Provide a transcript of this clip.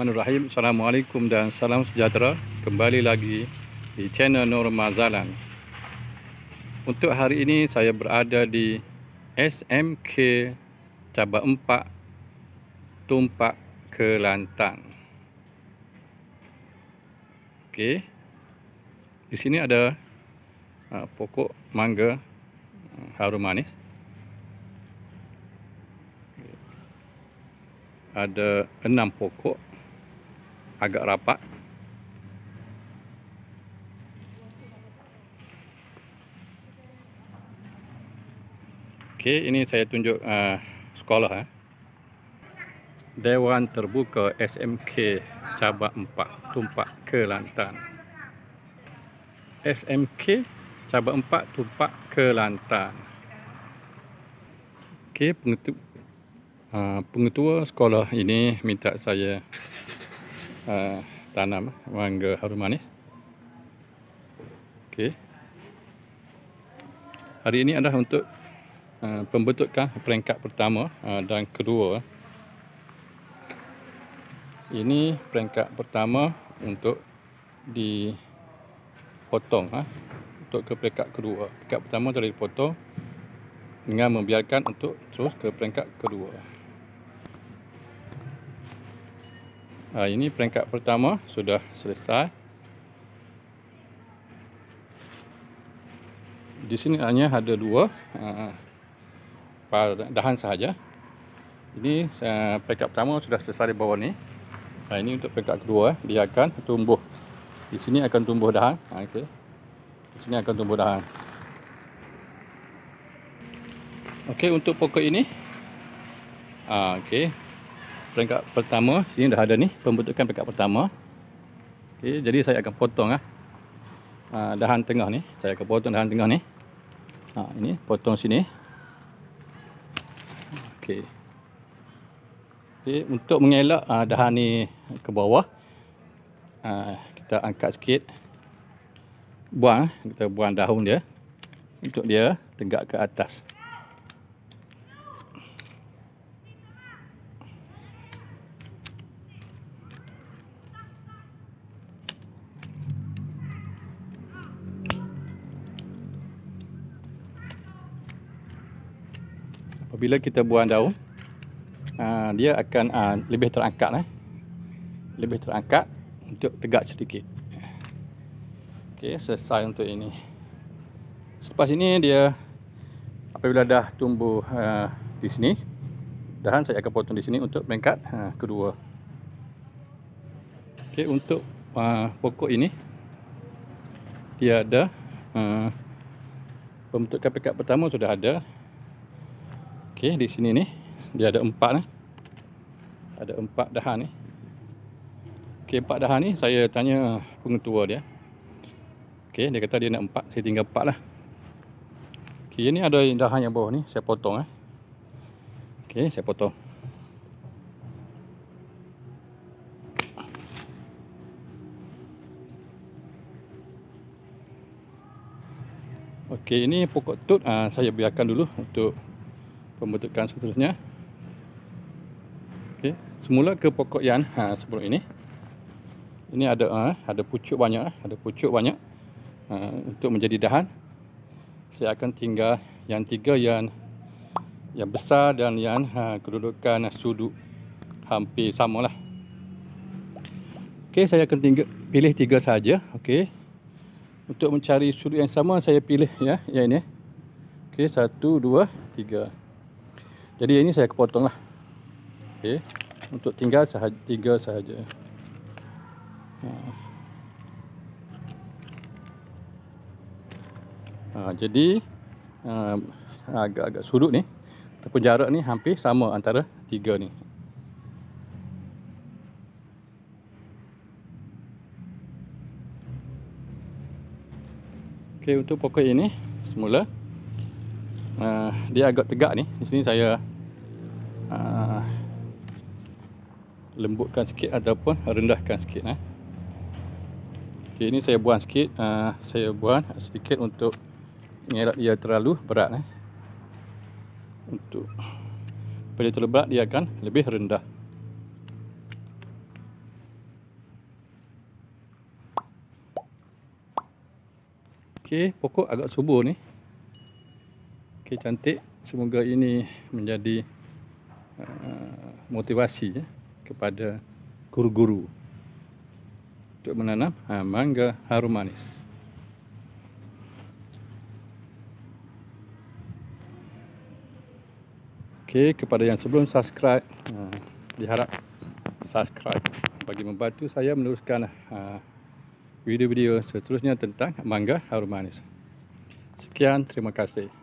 Bismillahirrahmanirrahim. Assalamualaikum dan salam sejahtera. Kembali lagi di channel Nur Mazalan. Untuk hari ini saya berada di SMK Cabang 4 Tumpak Kelantan. Okey. Di sini ada uh, pokok mangga uh, harum manis. Ada enam pokok agak rapat. Okey, ini saya tunjuk uh, sekolah eh. Dewan Terbuka SMK Cabang 4 Tumpak Kelantan. SMK Cabang 4 Tumpak Kelantan. Okey, pengetua, uh, pengetua sekolah ini minta saya uh, tanam mangga harum manis. Okey. Hari ini adalah untuk uh, pembentukan peringkat pertama uh, dan kedua. Ini peringkat pertama untuk dipotong ha? untuk ke peringkat kedua. Peringkat pertama telah dipotong dengan membiarkan untuk terus ke peringkat kedua. Ha, ini peringkat pertama sudah selesai. Di sini hanya ada dua uh, dahan sahaja. Ini uh, peringkat pertama sudah selesai di bawah ni. Ha, ini untuk peringkat kedua, dia akan tumbuh. Di sini akan tumbuh dahan. Ha, okay. Di sini akan tumbuh dahan. Okey, untuk pokok ini. Ha, okey peringkat pertama. Sini dah ada ni pembentukan peringkat pertama. Okey jadi saya akan potong ah. Ha, dahan tengah ni. Saya akan potong dahan tengah ni. Ha ini potong sini. Okey. Okey untuk mengelak ha, dahan ni ke bawah ha, kita angkat sikit. Buang kita buang daun dia. Untuk dia tegak ke atas apabila kita buang daun uh, dia akan uh, lebih terangkat eh. lebih terangkat untuk tegak sedikit. Ok selesai untuk ini. Selepas ini dia apabila dah tumbuh uh, di sini dahan saya akan potong di sini untuk peringkat uh, kedua. Ok untuk uh, pokok ini dia ada uh, pembentukan peringkat pertama sudah ada Okey, di sini ni dia ada empat ni. Ada empat dahan ni. Okey, empat dahan ni saya tanya pengetua dia. Okey, dia kata dia nak empat, saya tinggal empat lah. Okey, ini ada dahan yang bawah ni, saya potong eh. Okey, saya potong. Okey, ini pokok tut uh, saya biarkan dulu untuk pembentukan seterusnya. Okey, semula ke pokok yang ha, sebelum ini. Ini ada ha, ada pucuk banyak, ha, ada pucuk banyak ha, untuk menjadi dahan. Saya akan tinggal yang tiga yang yang besar dan yang ha, kedudukan sudut hampir samalah. Okey, saya akan tinggal pilih tiga saja. Okey. Untuk mencari sudut yang sama saya pilih ya, yang ini. Okey, satu, dua, tiga. Jadi ini saya kepotong lah. Okay. Untuk tinggal sahaja, tiga sahaja. Ha. Ha, jadi agak-agak sudut ni ataupun jarak ni hampir sama antara tiga ni. Okey untuk pokok ini semula uh, dia agak tegak ni di sini saya uh, lembutkan sikit ataupun rendahkan sikit eh. Okay, ini saya buang sikit uh, saya buang sedikit untuk mengelak dia terlalu berat eh. Untuk bila terlalu berat dia akan lebih rendah. Okey pokok agak subur ni. Okey, cantik. Semoga ini menjadi uh, motivasi ya, kepada guru-guru untuk menanam uh, mangga harum manis. Okey, kepada yang sebelum subscribe, uh, diharap subscribe bagi membantu saya meneruskan uh, video-video seterusnya tentang mangga harum manis. Sekian, terima kasih.